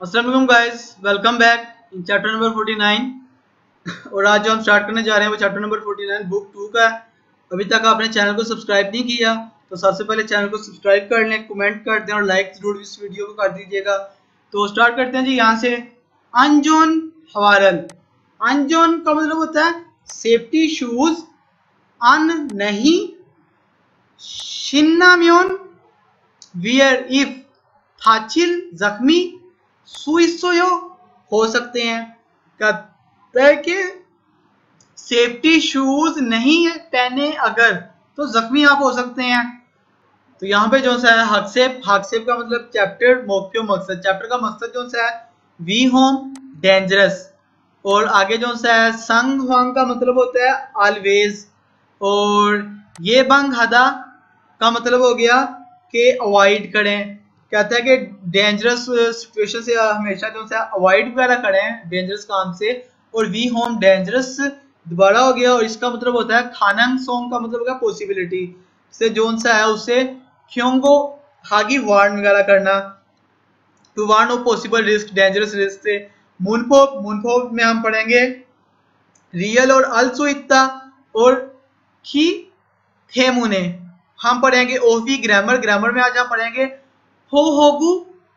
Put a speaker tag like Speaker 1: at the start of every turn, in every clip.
Speaker 1: Aslam guys welcome back in chapter number 49 और आज जो हम स्टार्ट करने जा रहे हैं वो चैप्टर नंबर 49 बुक टू का है। अभी तक आपने चैनल को सब्सक्राइब नहीं किया तो सबसे पहले चैनल को सब्सक्राइब कर लें कमेंट कर दें और लाइक ज़रूर इस वीडियो को कर दीजिएगा। तो स्टार्ट करते हैं जी यहाँ से। अनजोन हवारल अनजोन का मतलब होता है सेफ्टी शूज़ अन नहीं शिन्नाम्योन वियर इफ़ थाचिल, जख्मी सुइसोयो हो सकते हैं। कहता है कि सेफ्टी शूज़ नहीं पहने अगर तो जख्मी आप हो सकते हैं। तो यहाँ पे जो सा है हकसेप हकसेप का मतलब चैप्टर मोक्यो मकसद। चैप्टर का मकसद जो सा है वी होम डेंजरस और आगे जो सा है, संग हुआंग का मतलब होता है ऑलवेज और ये बंग हदा का मतलब हो गया कि अवॉइड करें। कहता है कि डेंजरस सिचुएशन से हमेशा जो है अवॉइड वगैरह करें डेंजरस काम से, और वी होम डेंजरस दोबारा हो गया, और इसका मतलब होता है खानंग सॉन्ग का मतलब होगा पॉसिबिलिटी से जो सा है उससे क्योंगो हागी वार्न वगैरह करना। To warn of possible risk dangerous risk से। मूनफोप मूनफोप में हम पढ़ेंगे रियल और अल्सो इतना और ही थे मुने। हम पढ़ेंगे ओफी ग्रामर ग्रामर में आज हम पढ़ेंगे हो होगू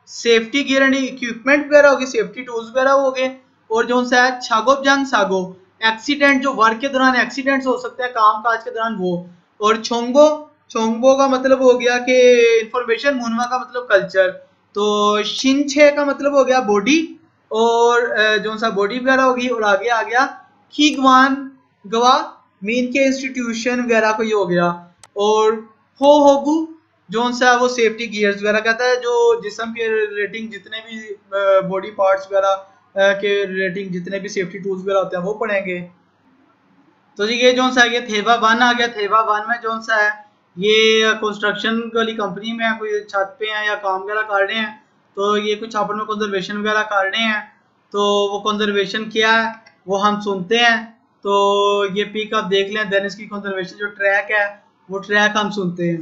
Speaker 1: सेफ्टी गियर एंड इक्विपमेंट वगैरह हो गए सेफ्टी टूल्स वगैरह हो गए। और जो सा है छागो जंग सागो एक्सीडेंट जो वर्क के दौरान एक्सीडेंट्स हो सकते हैं काम काज के दौरान वो। और छोंगो छोंगो का मतलब हो गया कि इंफॉर्मेशन मुनवा का मतलब कल्चर तो शिनछे का मतलब हो गया बॉडी और जो सा बॉडी वगैरह होगी, और आगे आ गया खीगवान, गवा, मीन के इंस्टीट्यूशन वगैरह को ये हो गया। और हो होगू जो सा वो सेफ्टी गियर्स वगैरह कहता है, जो जिसम के रिलेटिंग जितने भी बॉडी पार्ट्स वगैरह के रिलेटिंग जितने भी सेफ्टी टूल्स वगैरह होते हैं, वो पढ़ेंगे। तो जी, ये जो सा ये थेवा वन आ गया। थेवा वन में जो सा है, ये कंस्ट्रक्शन वाली कंपनी में कोई छत पे हैं या काम वगैरह कर रहे हैं तो ये कुछ अपन में कंजर्वेशन वगैरह कर रहे हैं तो वो कंजर्वेशन क्या है, वो हम सुनते हैं। तो ये पिक आप देख लें देन इसकी कंजर्वेशन जो ट्रैक है, वो ट्रैक हम सुनते हैं।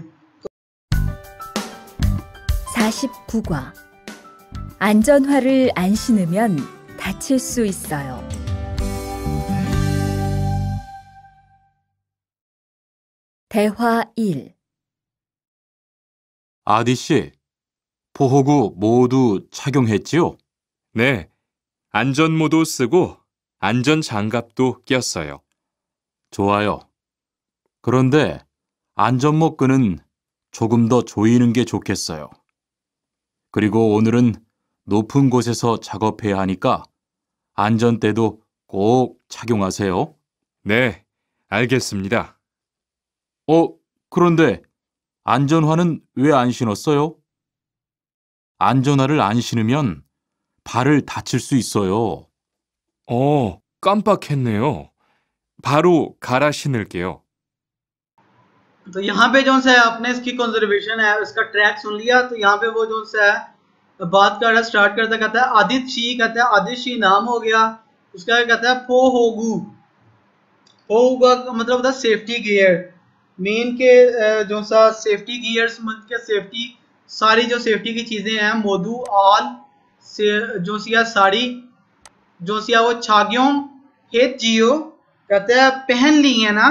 Speaker 2: 49과 안전화를 안 신으면 다칠 수 있어요. 대화 1
Speaker 3: 아디 씨, 보호구 모두 착용했지요?
Speaker 4: 네, 안전모도 쓰고 안전장갑도 꼈어요.
Speaker 3: 좋아요. 그런데 안전모 끈은 조금 더 조이는 게 좋겠어요. 그리고 오늘은 높은 곳에서 작업해야 하니까 안전대도 꼭 착용하세요.
Speaker 4: 네, 알겠습니다.
Speaker 3: 어, 그런데 안전화는 왜 안 신었어요? 안전화를 안 신으면 발을 다칠 수 있어요.
Speaker 4: 어, 깜빡했네요. 바로 갈아 신을게요.
Speaker 1: तो यहाँ पे जो है आपने इसकी कंजर्वेशन है, इसका ट्रैक सुन लिया तो यहाँ पे वो जो है बात कर रहा स्टार्ट करता कहता है आदित शी, कहता है आदित शी नाम हो गया। उसका कहता है पो होगू होगा मतलब होता है सेफ्टी गियर मेन के जो सा सेफ्टी गियर्स मतलब के सेफ्टी सारी जो सेफ्टी की चीज़ें हैं मोदू ऑल से, जो सिया साड़ी, जो सिया वो छाग्यों हेत जियो, कहते हैं, पहन ली है ना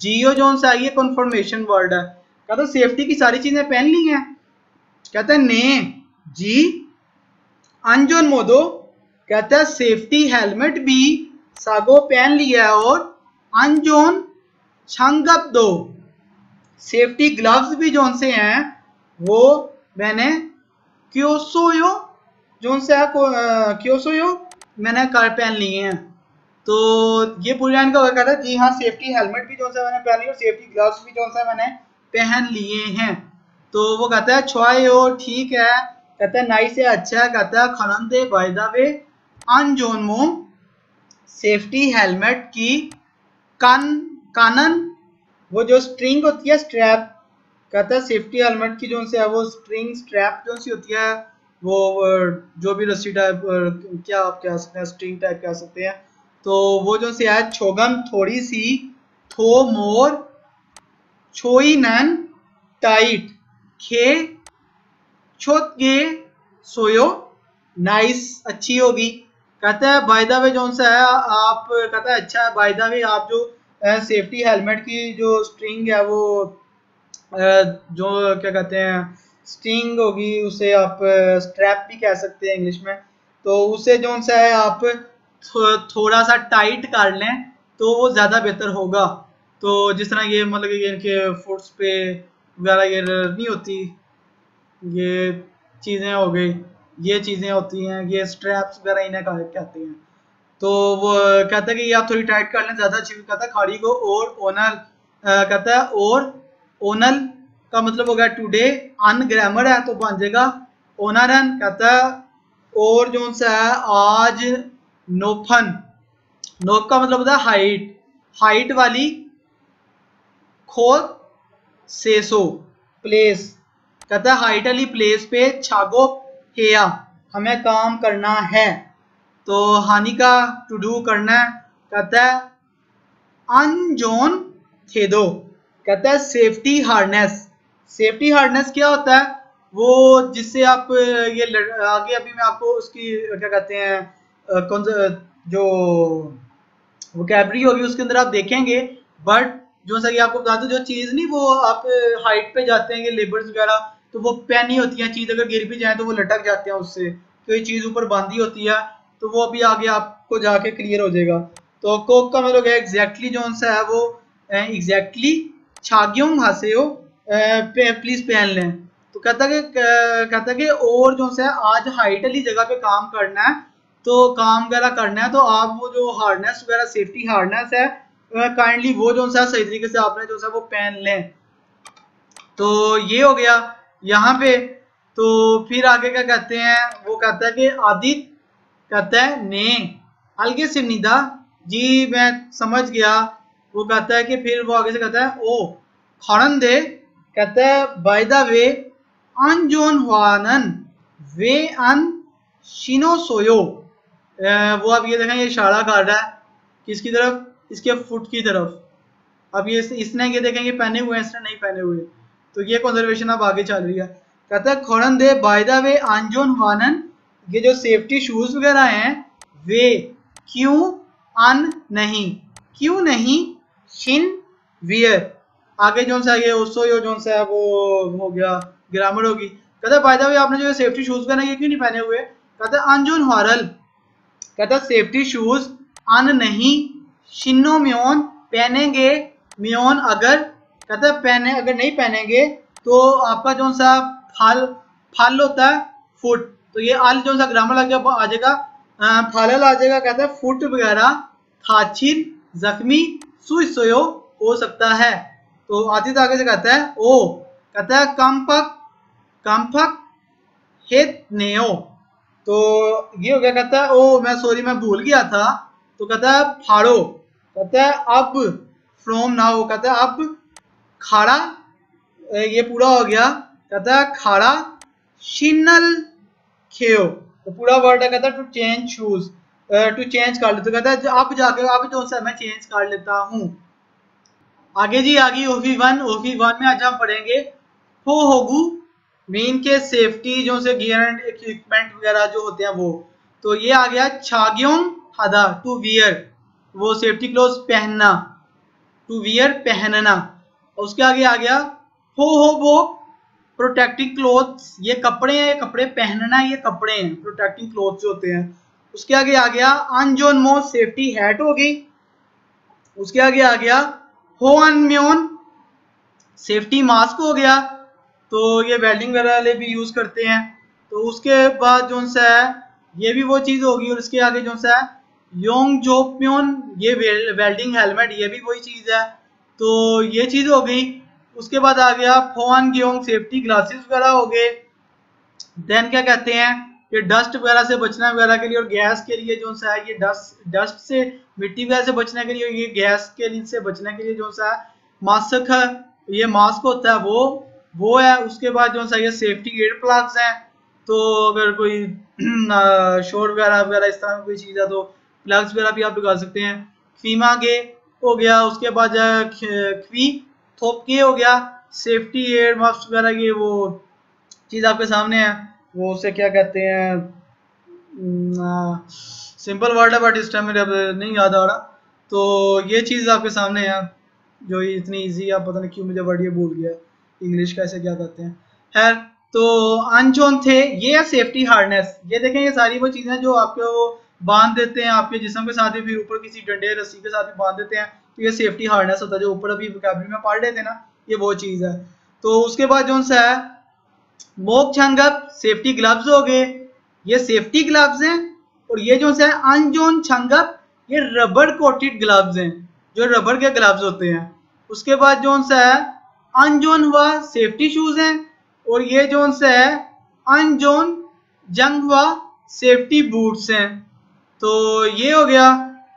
Speaker 1: जियो जोन से आई है कन्फर्मेशन वर्ड है कहता सेफ्टी की सारी चीज़ें पहन ली हैं। कहता है, ने, जी अनजोन मोदो, कहता है सेफ्टी हेलमेट भी सागो पहन लिया है और अनजोन छंगप दो। सेफ्टी ग्लव्स भी जोन से हैं, वो मैंने क्योसोयो जोन से है क्योसोयो मैंने कार पहन लिए हैं। तो ये पूरी लाइन का कहता है जी हाँ सेफ्टी हेलमेट भी जो सा मैंने पहन लिया और सेफ्टी ग्लव्स भी जो सा मैंने पहन लिए हैं। तो वो कहता है छुआए हो ठीक है। कहता है, नाइस है अच्छा है। कहता है, खनंदे बायदा वे अनजोनमो सेफ्टी हेलमेट की कान, कानन, वो जो स्ट्रिंग होती है स्ट्रैप कहता है सेफ्टी हेलमेट की जो है, वो स्ट्रिंग स्ट्रैप जो सी होती है, वो जो भी रस्सी टाइप क्या आप कह सकते हैं स्ट्रिंग टाइप कह सकते हैं तो वो जो से है छोगम थोड़ी सी, थो मोर, छोई नन, टाइट, खे, छोत गे, सोयो, नाइस, अच्छी होगी। कहता है बाय द वे जो सा है आप, कहता है अच्छा है बाय द वे आप जो सेफ्टी हेलमेट की जो स्ट्रिंग है वो जो, क्या कहते हैं स्ट्रिंग होगी, उसे आप स्ट्रैप भी कह सकते हैं इंग्लिश में। तो उसे जो सा है आप थोड़ा सा टाइट कर लें तो वो ज़्यादा बेहतर होगा। तो जिस तरह ये मतलब ये इनके फुट्स पे वगैरह ये नहीं होती, ये चीज़ें हो गई, ये चीज़ें होती हैं, ये स्ट्रैप्स वगैरह इन्हें कहते हैं। तो वो कहता है कि ये आप थोड़ी टाइट कर लें, ज़्यादा अच्छी कहता है, खाड़ी को और ओनर कहता है और ओनल का मतलब हो गया टुडे अन ग्रामर है तो बन जाएगा ओनरन कहता है और जो है, आज नोफन नोफ का मतलब होता है हाइट हाइट वाली खोल सेसो प्लेस कहता है हाइट वाली प्लेस पे छागो हेया। हमें काम करना है। तो हानि का टू डू करना है। कहता है अनजोन थे दो कहता है सेफ्टी हार्नेस सेफ्टी हार्नेस क्या होता है? वो जिससे आप ये आगे अभी मैं आपको उसकी, क्या कहते हैं जो वो कैबरी होगी उसके अंदर आप देखेंगे बट जो सर आपको बता दो, जो चीज़ नहीं, वो आप हाइट पे जाते हैं लेबर्स वगैरह तो वो पैनी होती है, चीज़ अगर गिर भी जाए तो वो लटक जाते हैं उससे कोई चीज़ ऊपर बांधी होती है तो वो अभी आगे आपको जाके क्लियर हो जाएगा। तो कोक का मतलब एग्जैक्टली जो सा है वो एग्जैक्टली छाग्यों हासे हो प्लीज़ पहन लें। तो कहता कि कहता कि और जो सा आज हाइट वाली जगह पे काम करना है तो काम वगैरह करना है तो आप वो जो हार्डनेस वगैरह सेफ्टी हार्डनेस है काइंडली वो जो सा सही तरीके से आपने जो सा वो पहन लें। तो ये हो गया यहाँ पे। तो फिर आगे क्या कहते हैं, वो कहता है कि आदित्य कहता है, ने, अलगे से निदा। जी, मैं समझ गया। वो कहता है कि फिर वो आगे से कहता है, ओ खड़न दे। कहता है बाय द वे अनजोन हुआनन वे अन शिनो सोयो। वो अब ये देखें, ये इशारा कर रहा है किसकी तरफ़? इसके फुट की तरफ़। अब ये इसने ये देखें, ये पहने हुए हैं, इसने नहीं पहने हुए। तो ये कंजर्वेशन अब आगे चल रही है। कहता है खोरन दे बाय द वे अनजोन हुआनन ये जो सेफ्टी शूज़ वगैरह हैं, वे क्यों अन नहीं? क्यों नहीं? शिन वियर आगे जो सा ये उसो यो जो सा वो हो गया ग्रामर होगी। कहता है बाय द वे आपने जो सेफ्टी शूज़ वगैरह ये क्यों नहीं पहने हुए? कहता है अनजोन हॉरल कहता सेफ्टी शूज़ अन नहीं शिनो म्योन पहनेंगे, म्योन अगर, कहता, पहने, अगर नहीं पहनेंगे तो आपका जो सा फल फल होता है, फुट तो ये आल जो सा ग्रामर लग गया आ जाएगा फालल आ जाएगा, कहता है फुट वगैरह, थाचिर, जख्मी सुई सोयो हो सकता है। तो आदित्य आगे से कहता है, ओ, कहता है कम पक कम पक हित नेओ तो ये हो गया, कहता है ओ मैं सॉरी मैं भूल गया था। तो कहता है, फाड़ो। कहता है, अब फ्रॉम नाउ कहता है, अब खाड़ा ये पूरा हो गया। कहता है, खाड़ा शिनल खेओ। तो पूरा वर्ड है, कहता है to change shoes to change कर लेते तो कहता है अब जाके, अब जो सा मैं चेंज कर लेता हूँ। आगे जी, आगे ओफी वन ओफी वन में आज हम पढ़ेंगे, हो होगू मीन के सेफ्टी जो से गियर एंड इक्विपमेंट वगैरह जो होते हैं वो। तो ये आ गया छाग्योंग हदा टू वियर वो सेफ्टी क्लोथ पहनना। टू वियर पहनना। उसके आगे आ गया हो हो वो प्रोटेक्टिंग क्लोथ्स ये कपड़े हैं, ये कपड़े पहनना ये कपड़े हैं प्रोटेक्टिंग क्लोथ जो होते हैं। उसके आगे आ गया अनजोन मो सेफ्टी हैट हो गई। उसके आगे आ गया हो अनम्योन सेफ्टी मास्क हो गया। तो ये वेल्डिंग वगैरह भी यूज़ करते हैं। तो उसके बाद जो है, ये भी वो चीज़ होगी और इसके आगे जो है योंग जोप्योन ये वेल्डिंग हेलमेट ये भी वही चीज़ है। तो ये चीज़ हो गई। उसके बाद आ गया फ़ोन गेहूँ सेफ्टी ग्लासेस वगैरह हो गए। देन क्या कहते हैं, ये डस्ट वगैरह से बचने वगैरह के लिए और गैस के लिए जो सा है, ये डस्ट डस्ट से मिट्टी वगैरह से बचने के लिए ये गैस के लिए से बचने के लिए जो सा मास्क है। ये मास्क होता है वो वो है, उसके बाद जो ये सेफ्टी एयर प्लग्स हैं। तो अगर कोई शोर वगैरह वगैरह, इस तरह कोई चीज़ है तो प्लग्स वगैरह भी आप लगा सकते हैं। फीमा के हो गया, उसके बाद खी थोप के हो गया। सेफ्टी एयर मास्क वगैरह की वो चीज़ आपके सामने है। वो उसे क्या कहते हैं सिंपल वर्ड है बट इस टाइम मेरे अब नहीं याद आ रहा। तो ये चीज़ आपके सामने है, जो इतनी इजी है पता नहीं क्यों मुझे वर्ड ये भूल गया। इंग्लिश का ऐसे क्या कहते हैं? खैर तो अनजोन थे। ये है सेफ्टी हार्डनेस ये देखें, ये सारी वो चीज़ें जो आपको बाँध देते हैं, आपके जिसम के साथ भी, फिर ऊपर किसी डंडे रस्सी के साथ भी बाँध देते हैं। तो ये सेफ्टी हार्डनेस होता है, जो ऊपर अभी वोकेबलरी में पढ़ रहे थे ना, ये वो चीज़ है। तो उसके बाद जो सा है मोक छंगप सेफ्टी ग्लव्स हो गए। ये सेफ्टी ग्लव्स हैं, और ये जो सा है, अनजोन छंगप ये रबर कोटेड ग्लव्स हैं, जो रबर के ग्लव्स होते हैं। उसके बाद जो सा है अनजोन हुआ सेफ्टी शूज़ हैं और ये जो सा है अनजोन जंग हुआ सेफ्टी बूट्स हैं। तो ये हो गया।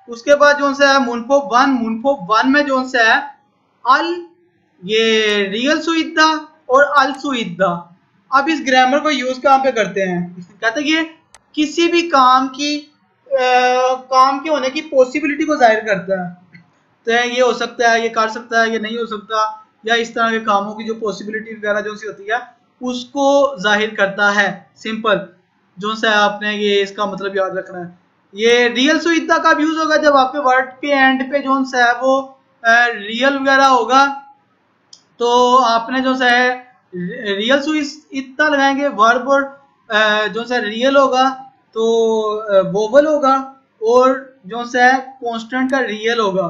Speaker 1: उसके बाद जो है मुनफो वन मुनफो वन में जो है अल ये रियल सुइदा और अल सुइदा अब इस ग्रामर को यूज़ कहाँ पे करते हैं? कहते हैं ये किसी भी काम की आ, काम के होने की पॉसिबिलिटी को ज़ाहिर करता है। तो ये हो सकता है ये कर सकता है ये नहीं हो सकता। या इस तरह के कामों की जो पॉसिबिलिटी वगैरह जो सी होती है, उसको ज़ाहिर करता है। सिंपल जो सा आपने ये इसका मतलब याद रखना है। ये रियल सुविधा का यूज़ होगा जब आपके वर्ड के एंड पे जो सा है वो रियल वगैरह होगा तो आपने जो सा है रियल सुविधा लगाएँगे वर्ब और जो सा रियल होगा तो वोवल होगा और जो सा है कॉन्स्टेंट का रियल होगा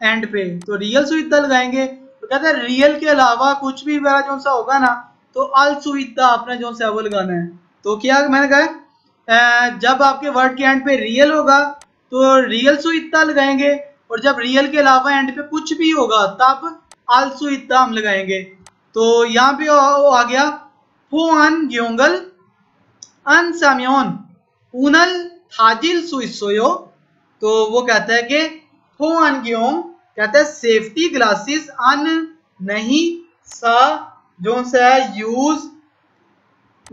Speaker 1: एंड पे। तो रियल सुविधा लगाएँगे कहते हैं रियल के अलावा कुछ भी वगैरह जो सा होगा ना तो अल सुविधा आपने जो सा वो लगाना है। तो क्या मैंने कहा जब आपके वर्ड के एंड पे रियल होगा तो रियल सु इतना लगाएँगे, और जब रियल के अलावा एंड पे कुछ भी होगा, तब इतना हम लगाएँगे। तो यहाँ पे आ गया फुआन ग्योंगल अन साम्योन उनल थाजिल सुइसोयो तो वो कहता है कि फुआन ग्योंग कहता है सेफ्टी ग्लासेस अन नहीं, सा, जो सा यूज़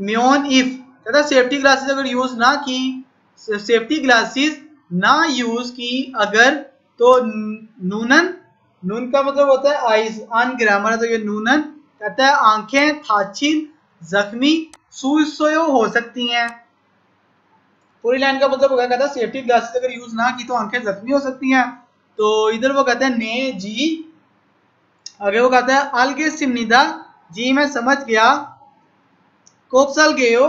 Speaker 1: म्योन इफ़ कहता सेफ्टी ग्लासेस अगर यूज़ ना की सेफ्टी ग्लासेस ना यूज़ की अगर तो नूनन, नून का मतलब होता है आईज अन ग्रामर है तो ये नूनन। कहता है, आँखें थाचिल जख्मी, सुसोयो हो सकती हैं। पूरी लाइन का मतलब होगा, कहता है सेफ्टी ग्लासेस अगर यूज़ ना की तो आँखें जख्मी हो सकती हैं। तो इधर वो कहते हैं, ने जी। आगे वो कहता है, अलगे सिमनिदा। जी, मैं समझ गया। कोपसल गयो?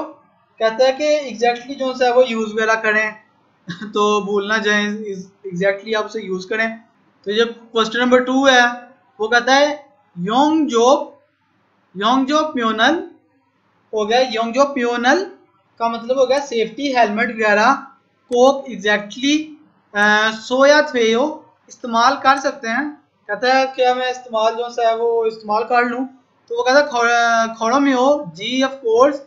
Speaker 1: कहता है कि एग्जैक्टली जो है वो यूज़ वगैरह करें। तो भूलना जाए एग्जैक्टली आप उसे यूज़ करें। तो जब क्वेश्चन नंबर टू है। वो कहता है योंग जोब योंग जोब प्योनल हो गया योंग जोब प्योनल का मतलब हो गया सेफ्टी हेलमेट वगैरह को एग्जैक्टली सोया थेयो इस्तेमाल कर सकते हैं। कहता है क्या मैं इस्तेमाल जो सा है वो इस्तेमाल कर लूँ। तो वो कहता है खोड़ो में हो जी ऑफ़ कोर्स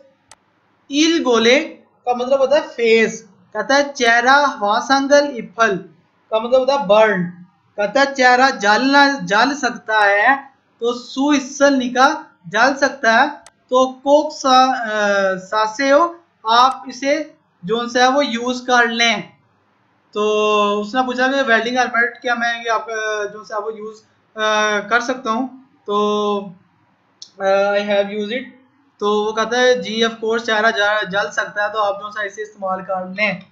Speaker 1: इल गोले का मतलब होता है फेस। कहता है चेहरा वासंगल इफल का मतलब होता है बर्न कहता है चेहरा जलना जल सकता है तो सुइसल निका जल सकता है तो कोक सा, आ, सासे हो आप इसे जो सा है वो यूज़ कर लें। तो उसने पूछा कि वेल्डिंग हेलमेट क्या मैं ये आप जो सा वो यूज़ कर सकता हूँ? तो आई हैव यूज़ इट तो वो कहता है, जी ऑफ़ कोर्स चेहरा जल सकता है तो आप जो सा इसे इस्तेमाल कर लें।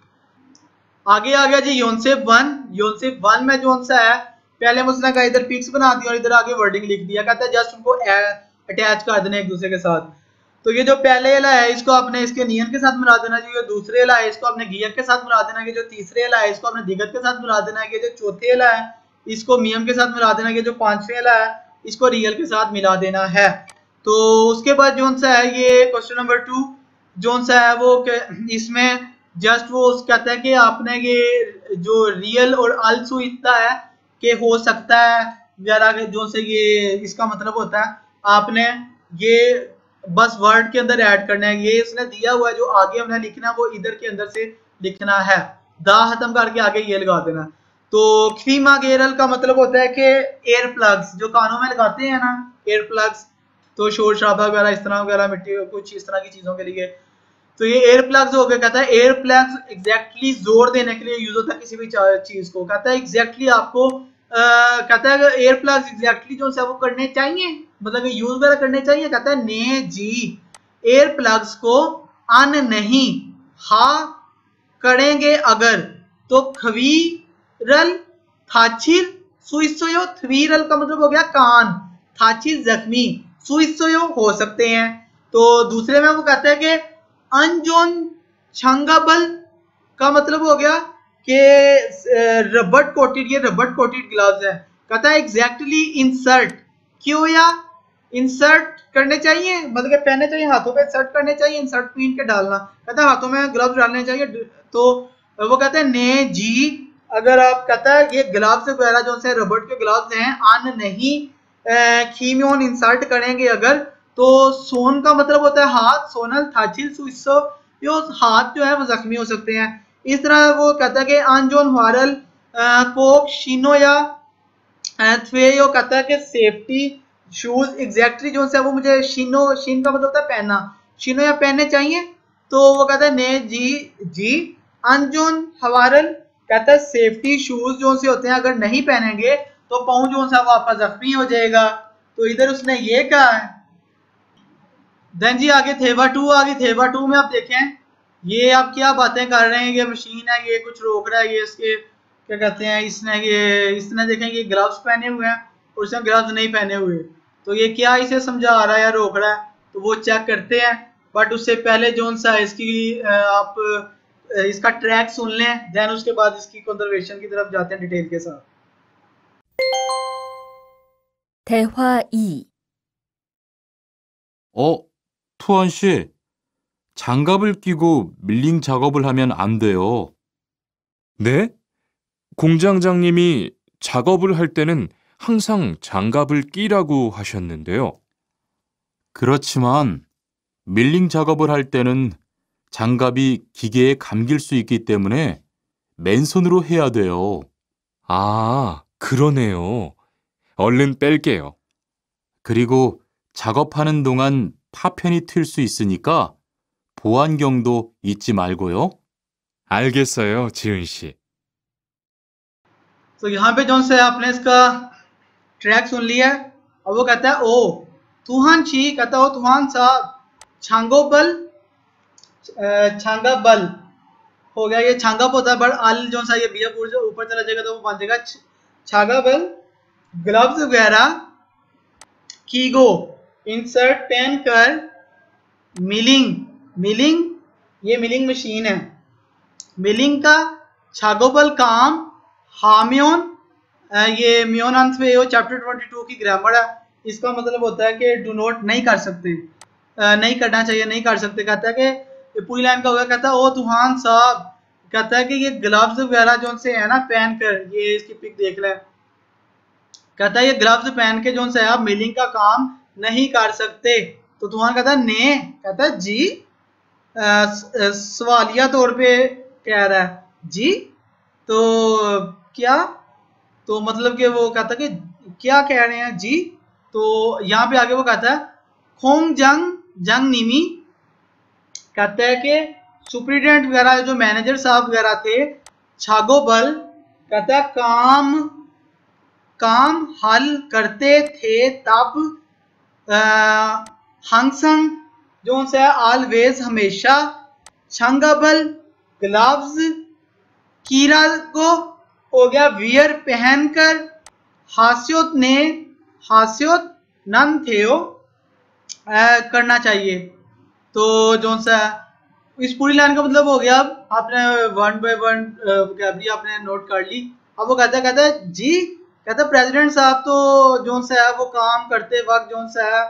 Speaker 1: आगे आ गया जी योनसेफ वन योनसेफ वन में जो सा है, पहले उसने कहा, इधर पिक्स बना दी और इधर आगे वर्डिंग लिख दिया। कहता है, जस्ट उनको अटैच कर देना एक दूसरे के साथ। तो ये जो पहले एला है, इसको अपने इसके नियन के साथ मिला देना जो दूसरे एला है, इसको अपने गियक के साथ मिला देना कि जो तीसरे एला है, इसको अपने दिगत के साथ मिला देना कि जो चौथे एला है, इसको मियम के साथ मिला देना कि जो पांचवे एला है, इसको रियल के साथ मिला देना है। तो उसके बाद जो सा है, ये क्वेश्चन नंबर टू जो सा है, वो इसमें जस्ट वो कहता है कि आपने ये जो रियल और अल्सो इतना है कि हो सकता है वगैरह जो से ये, इसका मतलब होता है, आपने ये बस वर्ड के अंदर ऐड करना है। ये इसने दिया हुआ है जो आगे हमने लिखना वो इधर के अंदर से लिखना है। दा खत्म करके आगे ये लगा देना। तो खीमा गेरल का मतलब होता है कि एयर प्लग्स जो कानों में लगाते हैं ना एयर प्लग्स तो शोर शराबा वगैरह इस तरह वगैरह मिट्टी कुछ इस तरह की चीज़ों के लिए। तो ये एयर प्लग्स हो गया कहता है एयर प्लग्स एग्जैक्टली ज़ोर देने के लिए यूज़ होता है किसी भी चीज़ को। कहता है एग्जैक्टली आपको आ, कहता है एयर प्लग्स एग्जैक्टली जो है वो करने चाहिए मतलब ये यूज़ वगैरह करने चाहिए, कहता है ने जी एयर प्लग्स को अन नहीं, हा करेंगे अगर तो खवीरल थाचिल सुइसोयो थवीरल का मतलब हो गया कान थाचिल जख्मी सुइसोयो हो सकते हैं। तो दूसरे में वो कहते हैं कि अनजोन छंगाबल का मतलब हो गया कि रबट कोटेड ये रबट कोटेड ग्लव्स है। कहता है एग्जैक्टली इंसर्ट क्यों या इंसर्ट करने चाहिए मतलब पहनने चाहिए, हाथों पे इंसर्ट करने चाहिए इंसर्ट पीन के डालना। कहता है हाथों में ग्लव्स डालने चाहिए तो वो कहते हैं, ने, जी, अगर आप कहता है ये ग्लव्स वगैरह जो से रबड़ के ग्लव्स हैं, अन नहीं खीमियोन इंसर्ट करेंगे अगर तो सोन का मतलब होता है हाथ, सोनल थाचिल सुइसो यो हाथ जो है वो जख्मी हो सकते हैं। इस तरह वो कहता है कि अनजोन वारल कोक, शिनो या थे यो कहता है कि सेफ्टी शूज़ एग्जैक्टली जो है वो मुझे शिनो शिन का मतलब होता है पहनना। शिनो या पहनने चाहिए तो वो कहता है ने जी जी अनजोन हवारल कहता है सेफ्टी शूज़ जो से होते हैं, अगर नहीं पहनेंगे तो पाँव जो सा वो आपका जख्मी हो जाएगा। तो इधर उसने ये कहा है। देन जी आगे थेवा टू आगे थेवा टू में आप देखें, ये आप क्या बातें कर रहे हैं? ये मशीन है, ये कुछ रोक रहा है, ये इसके, क्या कहते हैं, इसने ये, इसने देखें, ये ग्लव्स पहने हुए हैं, और इसने ग्लव्स नहीं पहने हुए। तो ये क्या इसे समझा रहा है या रोक रहा है तो वो चेक करते हैं बट उससे पहले जो सा इसकी आप इसका ट्रैक सुन लें देन उसके बाद इसकी कंजर्वेशन की तरफ जाते हैं डिटेल के साथ
Speaker 2: 대화 2
Speaker 3: 어, 투원 씨. 장갑을 끼고 밀링 작업을 하면 안 돼요.
Speaker 4: 네? 공장장님이 작업을 할 때는 항상 장갑을 끼라고 하셨는데요.
Speaker 3: 그렇지만 밀링 작업을 할 때는 장갑이 기계에 감길 수 있기 때문에 맨손으로 해야 돼요.
Speaker 4: 아, 그러네요. 얼른 뺄게요.
Speaker 3: 그리고 작업하는 동안 파편이 튈 수 있으니까 보안경도 잊지 말고요.
Speaker 4: 알겠어요, 지은 씨.
Speaker 1: तो यहाँ पे जो से आपने इसका ट्रैक सुन लिया? अब वो कहता है ओ तुहान छी? कहता हो तुहान साहब छांगो बल छांगा बल हो गया ये छांगा होता है बट अल जो सा ये बिया ऊपर चला जाएगा तो वो बन जाएगा छागा बल ग्लव्स वगैरह, कीगो इंसर्ट पेन कर, मिलिंग मिलिंग, ये मिलिंग मशीन है, मिलिंग का छागोबल काम हामियोन ये म्योन अंत पे हो चैप्टर 22 की ग्रामर है। इसका मतलब होता है कि डू नोट नहीं कर सकते। नहीं करना चाहिए, नहीं कर सकते। कहता है कि पूरी लाइन का होगा, कहता है, ओ, तुहान साहब। कहता है कि ये ग्लव्स वगैरह जो से है ना, पहन कर, ये इसकी पिक देख लें। कहता है, ये ग्लव्स पहन के जो से आप मिलिंग का काम नहीं कर सकते। तो तुहान कहता है, ने? कहता है, जी। सवालिया तौर पे कह रहा है, जी। तो क्या? तो मतलब कि वो कहता है कि क्या कह रहे हैं जी? तो यहाँ पे आगे वो कहता है, खोंग जंग जंग निमी। कहता है कि सुप्रिटेंडेंट वगैरह जो मैनेजर साहब वगैरह थे, छागो बल, कहता है, काम काम हल करते थे तब हंगसंग, जो से ऑलवेज हमेशा छंगबल ग्लव्स कीरा को हो गया वियर पहनकर। हास्योत ने, हास्योत नन थे करना चाहिए। तो जो सा, इस पूरी लाइन का मतलब हो गया अब आपने वन बाय वन कैबरी आपने नोट कर ली। अब वो कहता कहता, जी, कहता प्रेसिडेंट साहब तो जो सा है, वो काम करते वक्त जो सा है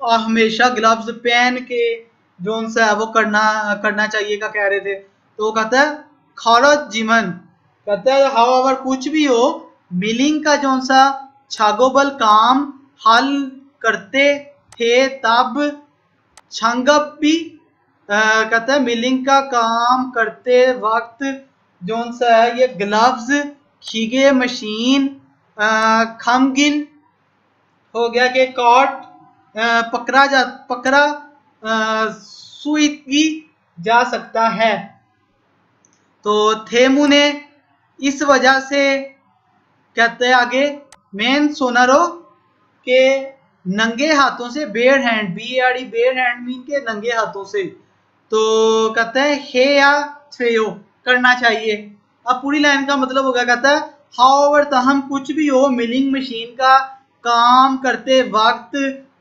Speaker 1: हमेशा ग्लव्स पहन के जो सा है, वो करना करना चाहिए का कह रहे थे। तो वो कहता है, खौरत जीवन कहता है हाउ कुछ भी हो मिलिंग का जो सा छागोबल काम हल करते थे, तब छंगप भी कहता है मिलिंग का काम करते वक्त जो सा है, ये ग्लव्स खीगे मशीन खमगिल हो गया कि कॉट पकड़ा जा, पकड़ा सुई जा सकता है। तो थेमू ने इस वजह से कहते हैं आगे, मेन सोनारो के नंगे हाथों से bare hand B R D bare hand mean के नंगे हाथों से। तो कहते हैं, हे या थ्रेयो करना चाहिए। अब पूरी लाइन का मतलब होगा, कहता है हाउ तहम कुछ भी हो मिलिंग मशीन का काम करते वक्त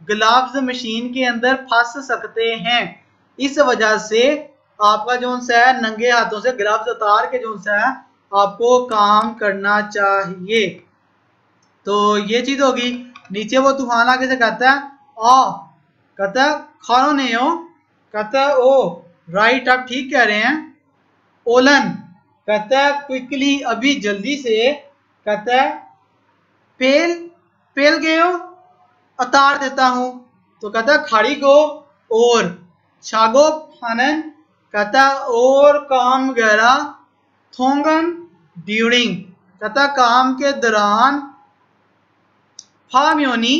Speaker 1: ग्लव्स मशीन के अंदर फंस सकते हैं। इस वजह से आपका जो है, नंगे हाथों से ग्लव्स उतार के जो है आपको काम करना चाहिए। तो ये चीज़ होगी, नीचे वो तूफ़ान आगे से कहता है, आ, कहता है खानो नहीं हो। कहता है, ओ राइट आप ठीक कह रहे हैं। ओलन, कहता है, क्विकली, अभी जल्दी से। कहता है, पेल पेल गए हो? उतार देता हूँ। तो कहता है, खाड़ी को और। छागो फानन कहता और काम गहरा थोंगन। ड्यूरिंग कहता काम के दौरान फाम्योनी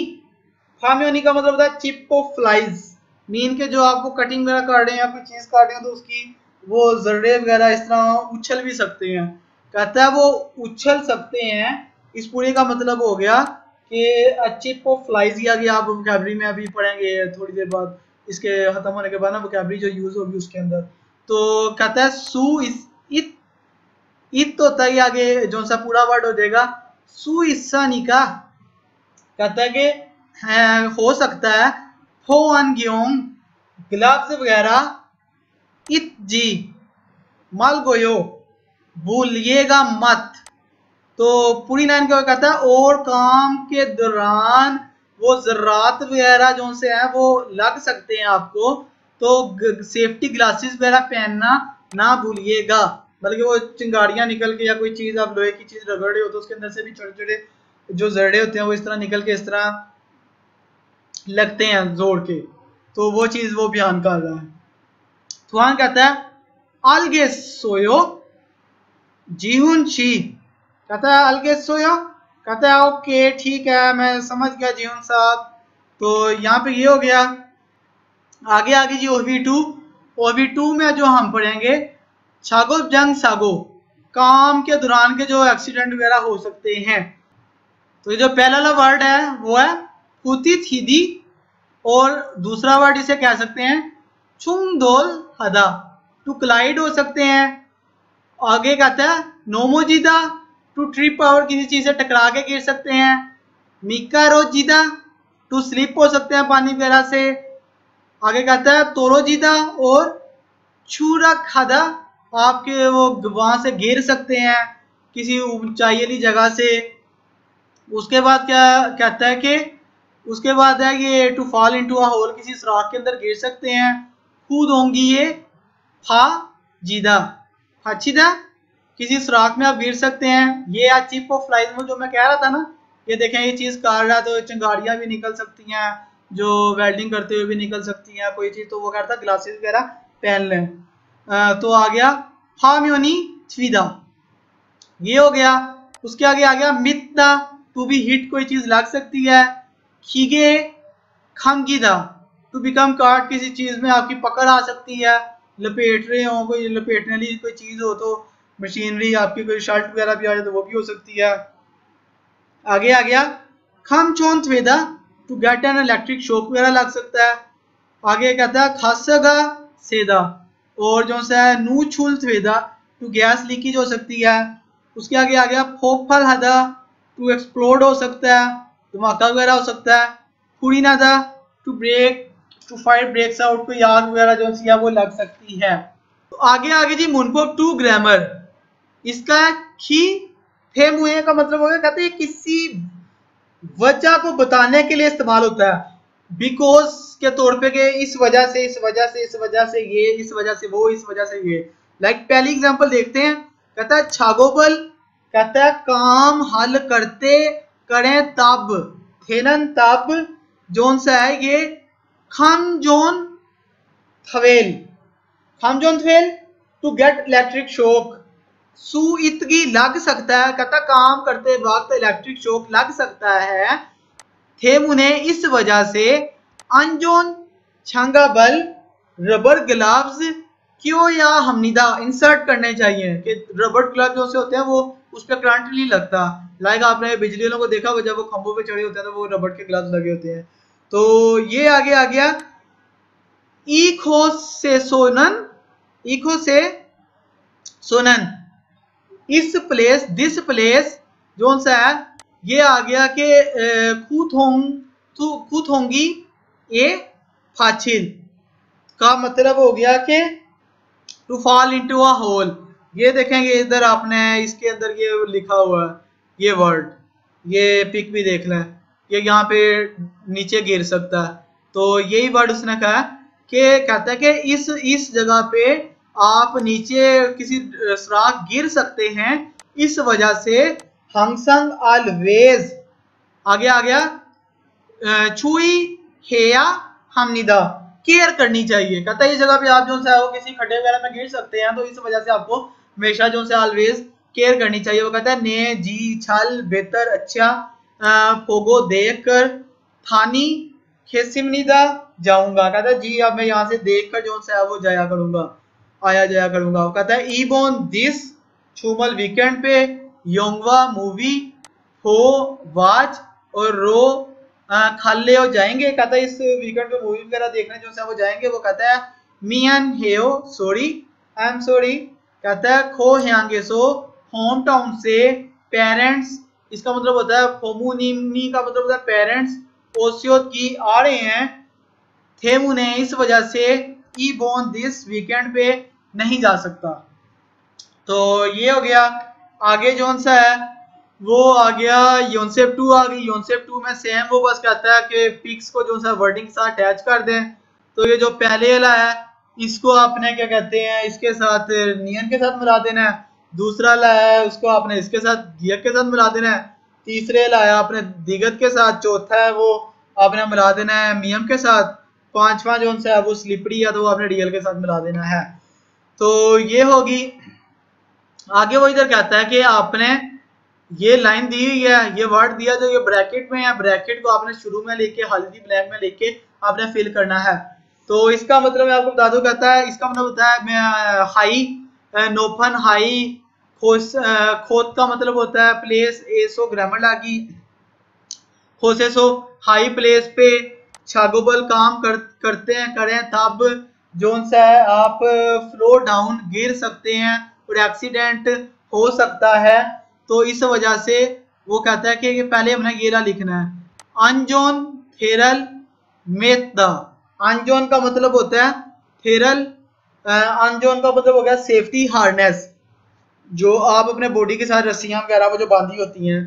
Speaker 1: फाम्योनी का मतलब होता है चिप फ्लाइज, मीन के जो आपको कटिंग वगैरह कर रहे हैं या कोई चीज़ काट रहे हैं तो उसकी वो जर्रे वगैरह इस तरह उछल भी सकते हैं। कहता है वो उछल सकते हैं, इस पूरे का मतलब हो गया कि चिप ऑफ़ फ्लाइज कि आप वोकेबरी में अभी पढ़ेंगे थोड़ी देर बाद, इसके खत्म होने के बाद ना वोकेबरी जो यूज़ होगी उसके अंदर। तो कहता है सू इस इत तो है आगे जो सा पूरा वर्ड हो जाएगा। सू इस्सा निका कहता है कि, हो सकता है अन ग्योम ग्लव्स वगैरह इत जी मल गोयो भूलिएगा मत। तो पूरी लाइन क्या कहता है? और काम के दौरान वो जरात वगैरह जो से है, वो लग सकते हैं आपको। तो सेफ्टी ग्लासेस वगैरह पहनना ना भूलिएगा। बल्कि वो चिंगारियाँ निकल के या कोई चीज़ आप लोहे की चीज़ रगड़ रहे हो तो उसके अंदर से भी छोटे छोटे जो जरड़े होते हैं वो इस तरह निकल के इस तरह लगते हैं जोड़ के। तो वो चीज़ वो बयान कर रहा है। तो कहता है, अलगे सोयो, जीहुन शी। कहता है, अलगे सोयो? कहता है, ओके, ठीक है, मैं समझ गया जीवन साहब। तो यहाँ पे ये हो गया, आगे आगे जी ओवी टू। ओवी टू में जो हम पढ़ेंगे छागो जंग सागो। काम के दौरान के जो एक्सीडेंट वगैरह हो सकते हैं। तो ये जो पहला वर्ड है, वो है फूती थीदी और दूसरा वर्ड इसे कह सकते हैं छुम दोल हदा। टू क्लाइड हो सकते हैं। आगे कहता है, नोमोजिदा टू ट्रिप और किसी चीज़ से टकरा के गिर सकते हैं। मिका रोजीदा टू स्लिप हो सकते हैं पानी वगैरह से। आगे कहता है, तोरोजीदा और छूरा खादा आपके वो वहाँ से गिर सकते हैं किसी ऊंचाई वाली जगह से। उसके बाद क्या कहता है कि, उसके बाद है ये to fall into a hole किसी सुराख के अंदर गिर सकते हैं। कूद होंगी ये फा जीदा फाचीदा किसी सुराख में आप गिर सकते हैं। ये आज चिप ऑफ़ में जो मैं कह रहा था ना, ये देखें, ये चीज़ काट रहा तो चिंगारियाँ भी निकल सकती हैं, जो वेल्डिंग करते हुए भी निकल सकती हैं, कोई चीज़ तो वो कहता ग्लासेस वगैरह पहन लें। तो आ गया हाम्योनी छवीदा ये हो गया। उसके आगे आ गया मित्ता। टू बी हिट कोई चीज़ लग सकती है। खीगे खमगीदा टू बिकम कार्ड किसी चीज़ में आपकी पकड़ आ सकती है। लपेट रहे हो, कोई लपेटने वाली कोई चीज़ हो तो मशीनरी आपकी कोई शर्ट वगैरह भी आ जाए तो वो भी हो सकती है। आगे आ गया। खम चौंत वेदा to get an electric shock वगैरह लग सकता है। आगे कहता है खासगा सेदा। और जो सा है, नू छुल वेदा टू गैस लीकेज हो सकती है। उसके आगे आ गया, फोफल हदा टू एक्सप्लोड हो सकता है, धमाका वगैरह हो सकता है, पूरी नादा to break to fight breaks out कोई आग वगैरह जो सी वो लग सकती है। तो आगे आगे जी, मुनको टू ग्रामर इसका खी फेम हुए का मतलब हो गया, कहते हैं किसी वजह को बताने के लिए इस्तेमाल होता है। बिकॉज़ के तौर पे के इस वजह से इस वजह से इस वजह से ये इस वजह से वो इस वजह से ये। लाइक like, पहली एग्जांपल देखते हैं। कहता है छागोबल कहता है काम हल करते करें तब। थेनन तब जोन सा है ये खम जोन थवेल। खम जोन थवेल? टू गेट इलेक्ट्रिक शॉक सुइतगी लग सकता है। कहता काम करते वक्त इलेक्ट्रिक शॉक लग सकता है। थे उन्हें इस वजह से। अनजोन छंगा बल, रबर ग्लव्स, क्यों या हमनिदा इंसर्ट करने चाहिए? कि रबर ग्लव जो से होते हैं, वो उस पर करंट नहीं लगता। लाइक आपने बिजली वालों को देखा होगा, जब वो खंभों पे चढ़े होते हैं तो वो रबर के ग्लव्स लगे होते हैं। तो ये आगे आ गया। ईखो से सोनन ईखो से सोनन इस प्लेस दिस प्लेस जो सा है ये आ गया कि खूथोंग खूथोंगी ए, फाचिल। का मतलब हो गया कि to fall into a hole ये देखेंगे इधर आपने, इसके अंदर ये लिखा हुआ है, ये वर्ड ये पिक भी देख लें। ये यहाँ पे नीचे गिर सकता है। तो यही वर्ड उसने कहा कि, कहता है कि इस इस जगह पे आप नीचे किसी सुराख गिर सकते हैं। इस वजह से हंगसंग ऑलवेज आगे आ। गया छुई हेया, हमनिदा। केयर करनी चाहिए। कहता है इस जगह पे आप जो है वो किसी खड्डे वगैरह में गिर सकते हैं तो इस वजह से आपको हमेशा जो है ऑलवेज केयर करनी चाहिए। वो कहता है, ने, जी, छल बेहतर अच्छा फोगो देख कर थानी, खेसिमनीदा, जाऊँगा। कहता है, जी, अब मैं यहाँ से देख कर जो है वो जाया करूँगा। आया, जाया करूँगा। वो कहता है ई बोन दिस छूमल वीकेंड पे योंगवा मूवी, हो, वाच और रो खाले हो जाएँगे। कहता है इस वीकेंड पे मूवी वगैरह देखने, जो है वो जाएँगे, वो कहता है, मियन हेओ सॉरी आई एम सॉरी कहता है, खो हेंगे सो होम टाउन से पेरेंट्स इसका मतलब होता है फोमुनिमी का मतलब होता है पेरेंट्स ओसियोत की आ रहे हैं थे मुने इस वजह से ई बोन दिस वीकेंड पे नहीं जा सकता। तो ये हो गया आगे जोन सा है, वो आ गया योनसेप टू आ गई योनसेप टू में सेम वो बस कहता है कि पिक्स को जो सा वर्डिंग साथ अटैच कर दें। तो ये जो पहले वाला है, इसको आपने क्या कहते हैं, इसके साथ नियन के साथ मिला देना है। दूसरा लाया है, उसको आपने इसके साथ गियक के साथ मिला देना है। तीसरे लाया आपने दिगत के साथ, चौथा है, वो आपने मिला देना है मियम के साथ। पांचवा जो है, वो स्लिपरी या तो वो आपने डीएल के साथ मिला देना है। तो ये होगी आगे वो इधर कहता है कि आपने ये लाइन दी हुई है ये वर्ड दिया जो ये ब्रैकेट में है ब्रैकेट को आपने शुरू में लेके हल्दी ब्लैक में लेके आपने फिल करना है। तो इसका मतलब मैं आपको बता दू कहता है इसका मतलब होता है मैं हाई नोफन हाई खोस खोद का मतलब होता है प्लेस एसो ग्रामर लागी। खोसेसो हाई प्लेस पे छागोबल काम कर, करते हैं करें तब जोन सा आप फ्लो डाउन गिर सकते हैं। और एक्सीडेंट हो सकता है तो इस वजह से वो कहता है कि पहले हमने ये लिखना है। अनजोन थेरल मेत अनजोन का मतलब होता है थेरल अनजोन का मतलब हो गया सेफ्टी हार्नेस जो आप अपने बॉडी के साथ रस्सियाँ वगैरह वो जो बांधी होती हैं,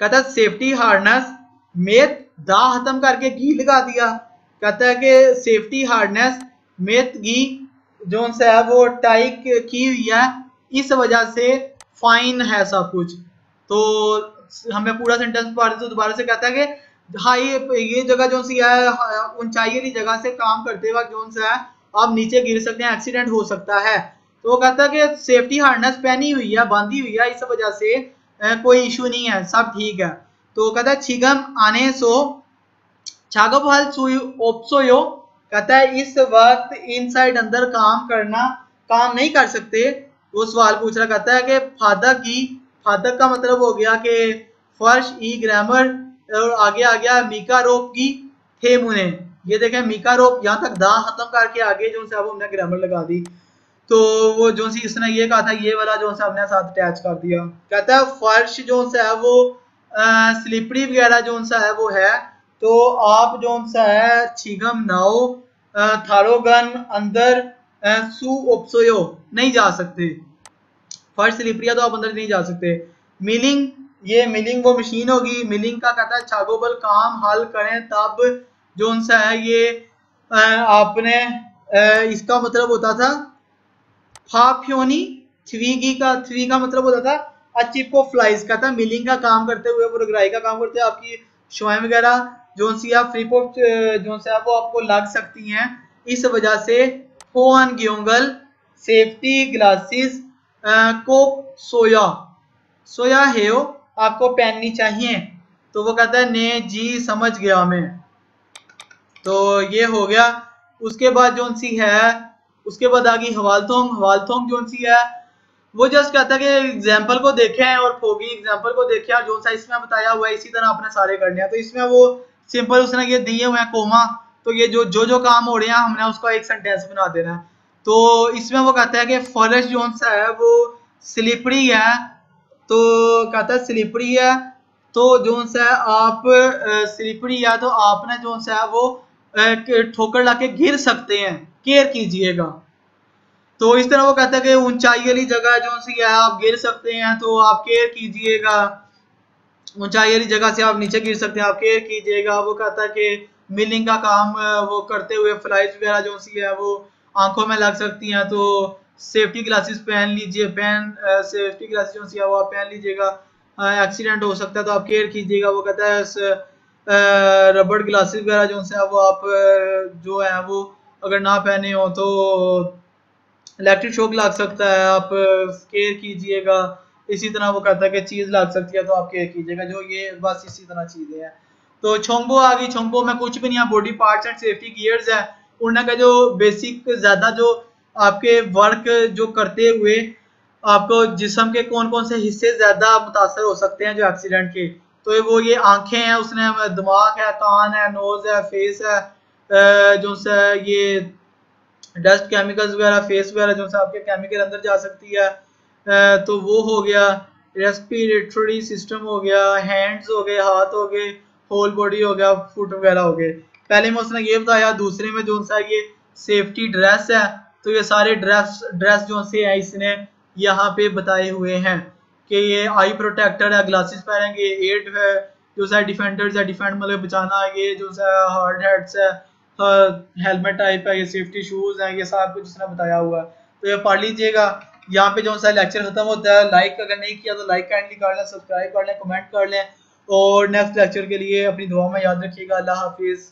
Speaker 1: कहता है सेफ्टी हार्नेस मेत दा खत्म करके घी लगा दिया। कहता है कि सेफ्टी हार्डनेस मेथ घी जो है वो टाई की हुई है। इस वजह से फाइन है सब कुछ। तो हमें पूरा सेंटेंस तो दोबारा से कहता है कि हाँ ये जगह जो सी है ऊंचाई वाली जगह से काम करते वक्त जो सा है, आप नीचे गिर सकते हैं एक्सीडेंट हो सकता है। तो वो कहता है कि सेफ्टी हार्डनेस पहनी हुई है, बांधी हुई है, इस वजह से कोई इशू नहीं है, सब ठीक है। तो कहता है, छिगम आने सो छागोबल ओप्सोयो कहता है, इस वक्त इनसाइड अंदर काम करना, काम नहीं कर सकते। वो सवाल पूछ रहा, कहता है कि फादक की फादक का मतलब हो गया कि फर्श, ई ग्रामर, और आगे आ गया मीका रोप की थे मुने ये देखें, मीका रोप यहाँ तक दा खत्म करके आगे जो से अब हमने ग्रामर लगा दी। तो वो जो सी इसने ये कहा था, ये वाला जो से हमने साथ अटैच कर दिया। कहता है, फर्श जो है वो स्लिपरी वगैरह जो है वो है तो आप जो सा है, छिगम नाओ थारोगन अंदर सु ओप्सोयो नहीं जा सकते। फर्श स्लिपरिया तो आप अंदर नहीं जा सकते। मिलिंग, ये मिलिंग वो मशीन होगी। मिलिंग का कहता है, छागोबल काम हल करें तब जो सा है, ये आपने इसका मतलब होता था, फाफ्योनी थ्वीगी का थ्वी का मतलब होता था अचिपो फ्लाइज का था। मिलिंग का काम करते हुए प्रोग्राई का काम करते हुए आपकी शुआएँ वगैरह। जो सी आप फ्री पोप जो से वो आपको लग सकती हैं, इस वजह से फ़ोन ग्योंगल सेफ्टी ग्लासेस को सोया। सोया है वो, आपको पहननी चाहिए। तो वो कहता है ने जी, समझ गया मैं। तो ये हो गया। उसके बाद जो सी है, उसके बाद आ गई हवालथोंग। हवालथोंग जो सी है, वो जस्ट कहता है कि एग्ज़ाम्पल को देखें और फोगी एग्ज़ाम्पल को देखें। जो सा इसमें बताया हुआ है, इसी तरह आपने सारे करने हैं। तो इसमें वो सिंपल उसने ये दिए हुए हैं कोमा। तो ये जो जो जो काम हो रहे हैं, हमने उसका एक सेंटेंस बना देना है। तो इसमें वो कहता है कि फर्श जो सा है, वो स्लिपरी है। तो कहता है स्लिपरी है। तो जो सा आप स्लिपरी है तो आपने जो सा है, वो ठोकर ला के गिर सकते हैं। केयर कीजिएगा। तो इस तरह वो कहता है कि ऊंचाई वाली जगह जो है, आप गिर सकते हैं तो आप केयर कीजिएगा। ऊंचाई वाली जगह से आप नीचे गिर सकते हैं। आप केयर कीजिएगा, वो कहता है कि मिलिंग का काम वो करते हुए फ़्लाइट वगैरह जो सी है, वो आँखों में लग सकती हैं। तो सेफ्टी ग्लासेस पहन लीजिए, पहन सेफ्टी ग्लासेस जो सी है, वो आप पहन लीजिएगा। एक्सीडेंट हो सकता है तो आप केयर कीजिएगा। वो कहता है रबड़ ग्लासेस वगैरह जो है, वो आप जो है, वो अगर ना पहने हो तो इलेक्ट्रिक शॉक लग सकता है। आप केयर कीजिएगा। इसी तरह वो कहता है कि चीज़ लग सकती है तो आप केयर कीजिएगा, जो ये बस इसी तरह चीज़ें हैं। तो छोंगो आ गई छोंगो में कुछ भी नहीं है body parts and safety gears है। उनका जो बेसिक ज़्यादा जो आपके वर्क जो करते हुए आपको जिसम के कौन कौन से हिस्से ज़्यादा मुतासर हो सकते हैं जो एक्सीडेंट के। तो वो ये आँखें हैं, उसने दिमाग है, कान है नोज़ है फेस है जो सा ये डस्ट केमिकल्स वगैरह फेस वगैरह जो आपके केमिकल अंदर जा सकती है। तो वो हो गया रेस्पिरेटरी सिस्टम हो गया हैंड्स हो गए, हाथ हो गए होल बॉडी हो गया फुट वगैरह हो गए। पहले में उसने ये बताया, दूसरे में जो सा ये सेफ्टी ड्रेस है तो ये सारे ड्रेस ड्रेस जो से है, इसने यहाँ पे बताए हुए हैं कि ये आई प्रोटेक्टर है ग्लासेस पहनेंगे एड है, जो सा डिफेंडर्स है डिफेंड मतलब बचाना है, ये जो सा हार्ड हेड्स है हेलमेट टाइप है, ये सेफ्टी शूज़ है, ये सब कुछ इसने बताया हुआ है। तो ये पढ़ लीजिएगा यहाँ पे जो सा लेक्चर खत्म होता है लाइक अगर नहीं किया तो लाइक काइंडली कर लें सब्सक्राइब कर लें कमेंट कर लें और नेक्स्ट लेक्चर के लिए अपनी दुआ में याद रखिएगा। अल्लाह हाफिज़।